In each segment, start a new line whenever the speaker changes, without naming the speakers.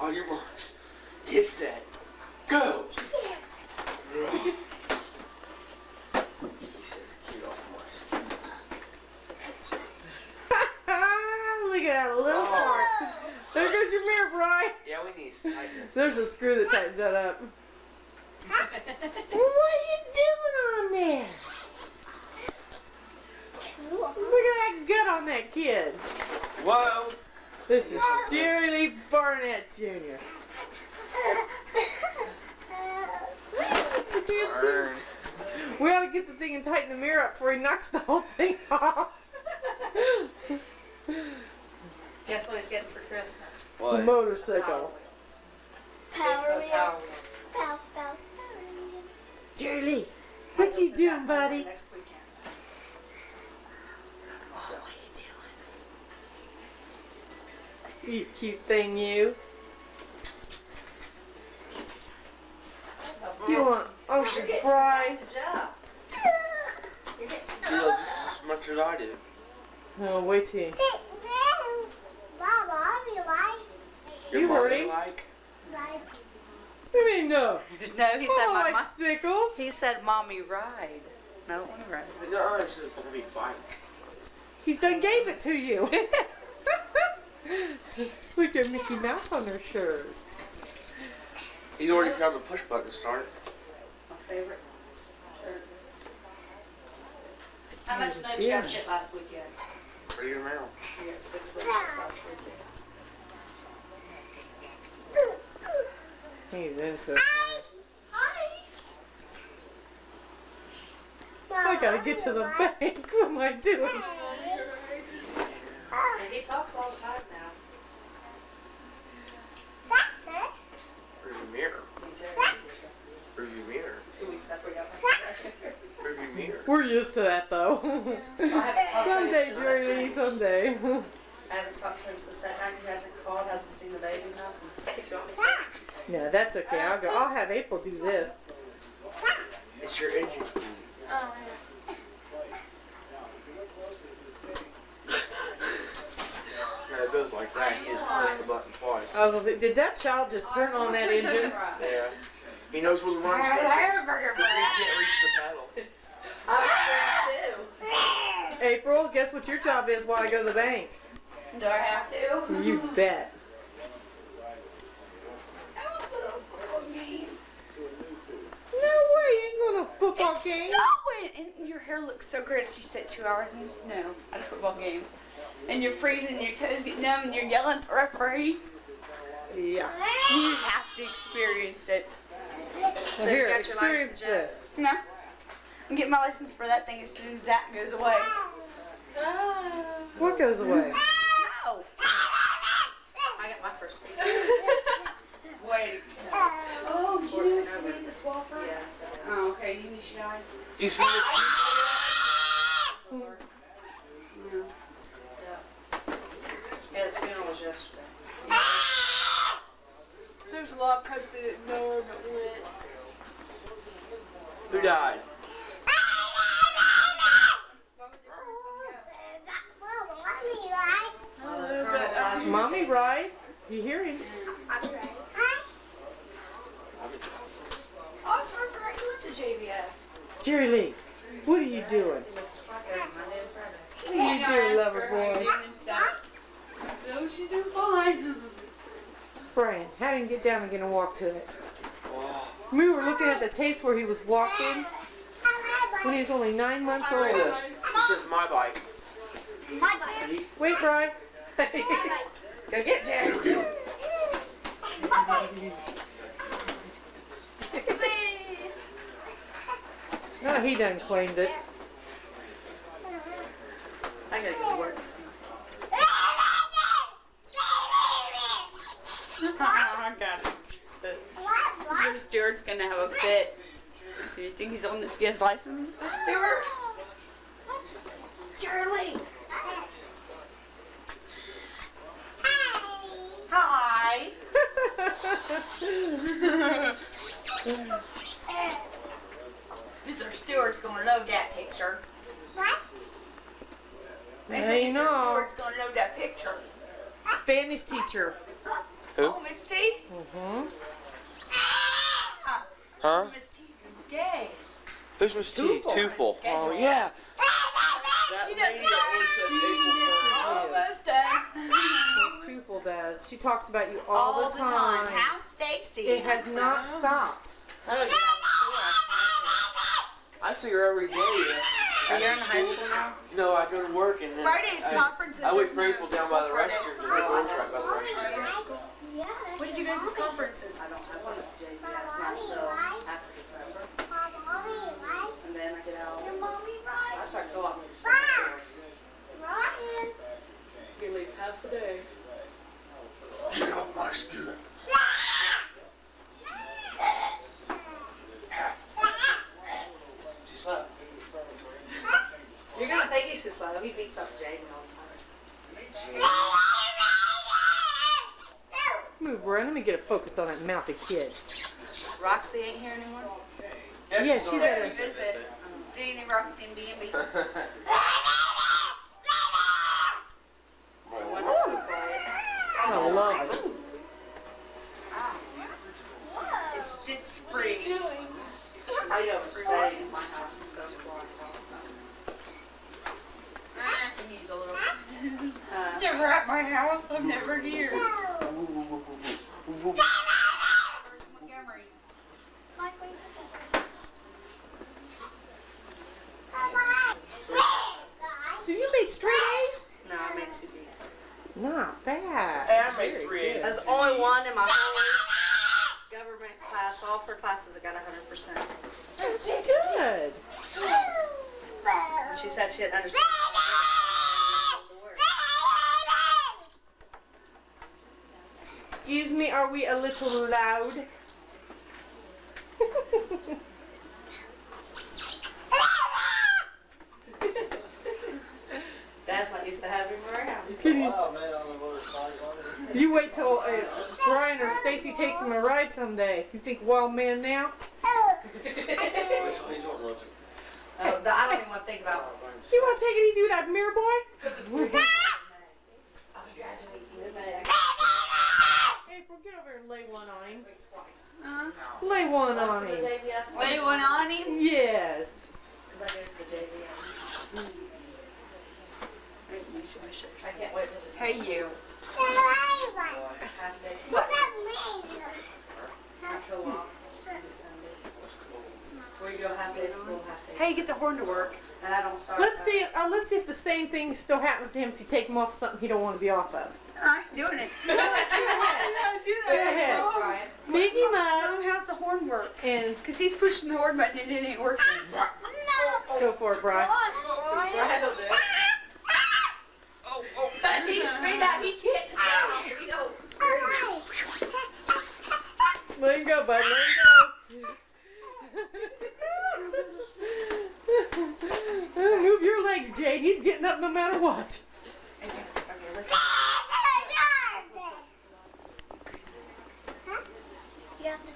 On your marks. Get set. Go. he says, get off my skin. That's.
Look at that little
Oh.
There goes your mirror, Brian.
Yeah, we need to tighten.
There's a screw that tightens that up. what are you doing on there? Look at that gut on that kid.
Whoa.
This is Jerry Lee Barnett Jr. You can't see.
Burn.
We ought to get the thing and tighten the mirror up before he knocks the whole thing off.
Guess what he's getting for Christmas?
What?
Motorcycle.
Power
Bigfoot
wheel.
Power Wheels.
Pow, pow, power wheel.
Jerry what you doing, buddy?
Next weekend.
Oh, what you cute thing, you. You want Uncle Bryce?
Good. You're getting
He loves this as much as I do.
Oh, wait till you.
Mama, I be like,
You heard him.
Like,
like,
What do you mean, no?
No, he said my
like sickles.
He said mommy ride. No, I don't want to ride.
no, I said, let me bike.
He's done gave it to you. Look at Mickey Mouse on her shirt.
He already found the push button to start.
My favorite.
It's
How much snow did you guys get last weekend?
Pretty good amount.
We got six inches last weekend.
He's into it.
Hi. Hi.
I gotta get to the bank. What am I doing?
And talks all the time now.
Sasha,
Rearview mirror.
Me.
Rearview mirror.
Two weeks after we got my
Rearview mirror.
We're used to that though.
I haven't talked to him
someday,
since
Jerry
that
Lee,
night.
someday.
I haven't talked to him since that night. He hasn't called, hasn't seen the baby, nothing. If you want me to.
no, that's okay. I'll go. I'll have April do this.
It's your engine.
Oh,
No, it goes like that. You just push the button twice.
I was gonna did that child just turn on that engine?
Yeah. He knows where the run switch is. But he can't reach the pedal.
I'm experienced
April, guess what your job is while I go to the bank?
Do I have to?
You bet. No way, you ain't going a football
it's
game.
snowing, and your hair looks so great if you sit two hours in the snow at a football game, and you're freezing, your toes get numb, and you're yelling for a referee.
Yeah.
You just have to experience it.
Well,
So you
here,
got your
experience
yet?
this.
No, I'm getting my license for that thing as soon as that goes away.
What goes away?
No.
I got my first week.
Wait. Oh, did you know Samantha Swafford?
Yes.
Oh, okay. You knew she died.
You see this?
No.
Yeah, the funeral was yesterday.
There's a lot of preps that didn't know her but went.
Who died?
Mama, I be like,
I don't know, but um,
Mommy, right? You hear him?
Oh, it's hard for her. You went to JVS.
Jerry Lee, what are you doing?
Mrs. Quacker on Monday and Friday.
What are you doing, lover boy?
No, she's doing fine.
Brian, have him get down and get a walk to it.
Oh,
We were looking at the tapes where he was walking when he was only nine months old.
this. He says my bike.
my bike.
Wait, Brian.
Go get Jerry.
Go get him.
No, he done claimed it.
I gotta go to work.
I got it. Mr. Stewart's gonna have a fit. So you think he's on to get his license, Mr. Stewart?
Charlie.
Hi. Mr. Stewart's gonna love that picture.
What?
Hey,
Mr.
no.
Stewart's gonna love that picture.
Spanish teacher.
Who?
Oh, Misty.
Hmm?
Huh?
Miss T. Day.
Who's Miss T?
Twoffle.
Twoffle. Oh yeah. That
You
lady
know-
that always says April
Almost done.
Miss Twoffle does. She talks about you all,
All the time. How Stacy?
It has not stopped.
I see her every day.
Are you in high school now?
No, I go to work and then
Friday's
I,
conferences.
I wait
are
for April
no
down by the
school Friday.
restroom. The right by the restroom.
Yeah.
When'd you guys' conferences?
I don't have one at JPS not until after December. And then I get out. I
right?
start co-op in December.
Ryan.
You leave half the day.
Get off oh my scooter. She slept.
You're gonna think he's too slow. He beats up Jamie all the time.
Move, Brian. Let me get a focus on that mouthy kid.
Roxy ain't here anymore.
Yeah, she's
on
at
her
a-
Visit. Danny Rockets and B&B.
When I'm so quiet.
I love it.
It's, it's free.
I go say my house is so quiet.
Eh, He's a little.
Uh,
Never at my house. I'm never here.
So you made straight A's?
no, I made two B's.
Not bad.
Hey, I made
Very
three
good.
A's.
That's the only one in my whole government class. All four classes, I got 100%.
That's good.
She said she didn't understand.
Excuse me, are we a little loud?
Dad's not used to having him around.
Can you,
Wow, man, on the motorcycle.
you wait till uh, Brian or Stacy takes him a ride someday. You think wild man now?
Wait till he's on the
Oh, I don't even want to think about it.
You want to take it easy with that mirror boy?
I'll be graduating in May.
April, get over and lay one on him.
Huh?
Lay one
One
on
for
him.
Lay one on him.
Yes.
Because I go to the JVS. I can't wait till this
Hey, you.
half day.
What about me?
I co-op in December. Where you go half day at school, half day.
Hey, get the horn to work.
And I don't start.
Let's see. Uh, let's see if the same thing still happens to him if you take him off something he don't want to be off of.
I'm doing it.
Go ahead.
Brian.
Pick him
Tell
up
him how's the horn work.
and
Because he's pushing the horn button and it ain't working.
go for it, Brian.
Brian will do it. And he's made out, he can't scream. He don't scream.
Let him go, bud. Let him go. Move your legs, Jade. He's getting up no matter what.
Okay, listen.
You have to turn it on.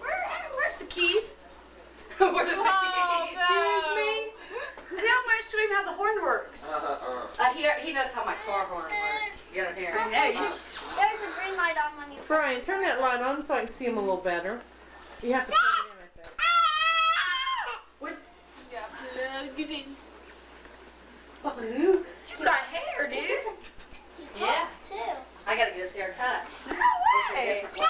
Where, where's the keys?
Where's the keys?
Excuse me.
And now I'm going to show him how the horn works.
Uh-uh.
Uh, he, he knows how my car horn works. You don't hear it.
Yeah, you.
There's a green light on when you.
Brian, turn that light on so I can see him a little better. You have to turn it in, I think.
Luke.
You got hair, dude.
Yeah.
Too.
I gotta get his hair cut.
No
It's a
way.
different.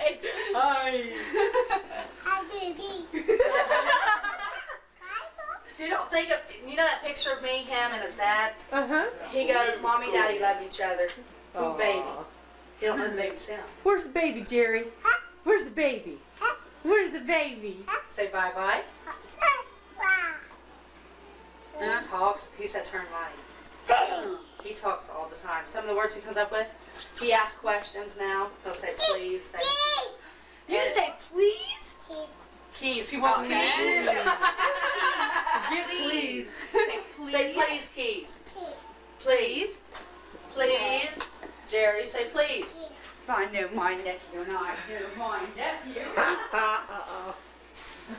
Hi.
Hi.
Hi, baby.
You don't think of, you know that picture of me, him, and his dad?
Uh huh.
He goes, Mommy, Daddy love each other. Who
Aw.
baby? He don't know the baby's him.
Where's the baby, Jerry? Where's the baby? Where's the baby?
Say bye bye.
Huh?
He talks. He said turn right. He talks all the time. Some of the words he comes up with. He asks questions now. He'll say please. Thank you.
You say please?
Keys. He wants
Oh,
keys.
Get please.
Say please.
say please, keys. Please. Please. Jerry, say please.
If I know my nephew and I know my nephew.
Uh-uh.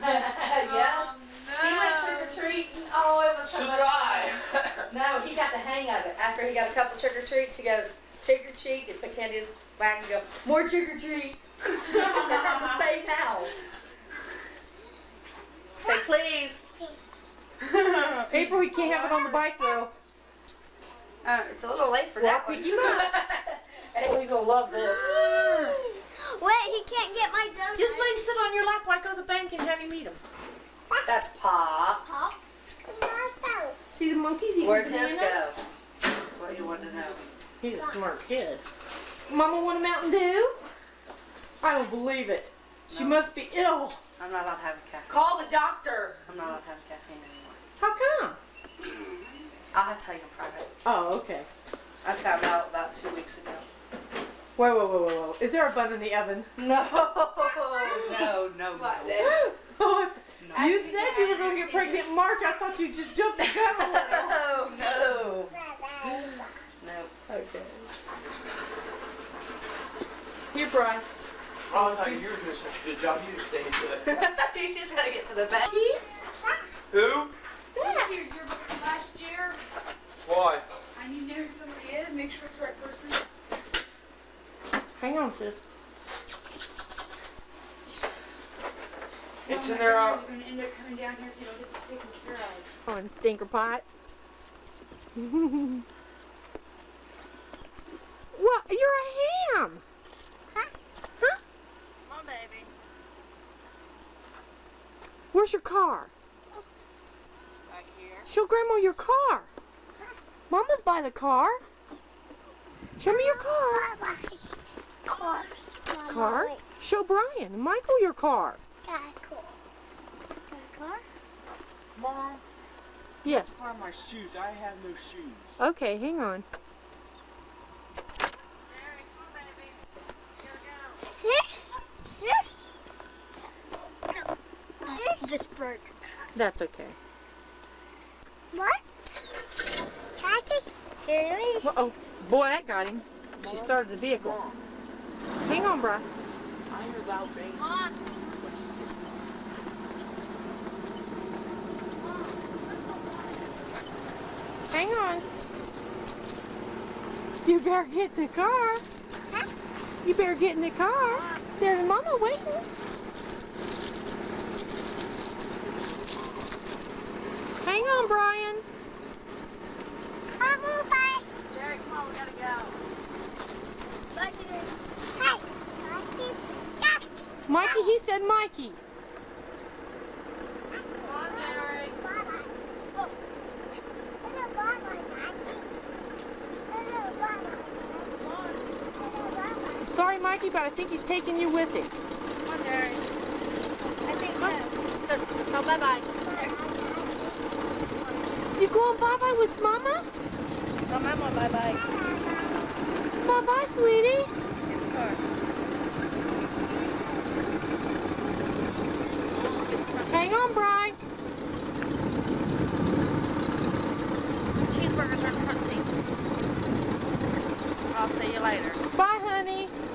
yes. Um, He went trick or treating. Oh, it was so
So
much fun. No, he got the hang of it. After he got a couple trick or treats, he goes, trick or treat, and put candy in his bag and go, more trick or treat. That's at the same house. Say please.
April, you can't have it on the bike though.
Uh, it's a little late for
Well,
that one.
pick him up. Oh, he's gonna love this.
Wait, he can't get my donut.
Just let him sit on your lap like go to the bank and have him eat him.
That's Pa.
Pop.
See the monkeys eating
Where'd
banana?
his go? That's what you wanted to know.
He's a smart kid. Mama want a Mountain Dew? I don't believe it. She must be ill.
I'm not allowed to have caffeine.
Call the doctor.
I'm not allowed to have caffeine anymore.
How come?
I'll have to tell you in private.
Oh, okay.
I found out about two weeks ago.
Whoa, whoa, whoa, whoa, whoa. Is there a bun in the oven?
No, no, no, no.
Oh, you said you were gonna get pregnant in March. I thought you just jumped the gun a little.
No, no, no.
Okay. Here, Brian.
Oh, I thought you were doing such a good job. You stayed to it.
He's just gotta get to the bed.
Who?
Here's your yearbook from last year.
Why?
I need to know who somebody is. Make sure it's the right person.
Hang on, sis.
It's
Well,
in there.
my
Uh,
grandma's gonna end up coming down here if you don't get this taken care of.
Oh, and stinker pot. what? You're a ham. Huh?
Come on, baby.
Where's your car?
Right here.
Show Grandma your car. Mama's by the car. Show me your car.
Car.
Car? Show Brian and Michael your car.
Car. Cool. Car.
Mom,
Yes.
find my shoes. I have no shoes.
Okay, hang on.
Six. Six. This broke.
That's okay.
What? Catty? Seriously?
Uh oh. Boy, that got him. She started the vehicle. Hang on, Brian.
I hear loud bang.
Hang on. You better get in the car. You better get in the car. There's Mama waiting. Hang on, Brian.
Come on, bye.
Jerry, come on, we gotta go.
Hey. Catty.
Mikey, he said Mikey. Sorry, Mikey, but I think he's taking you with him.
Come on, Jerry.
I think no.
Go bye-bye.
You going bye-bye with Mama?
Tell Mama bye-bye.
Bye-bye, sweetie.
In the car.
Hang on, Brian.
Cheeseburgers are in the front seat. I'll see you later.
Bye, honey.
Bye.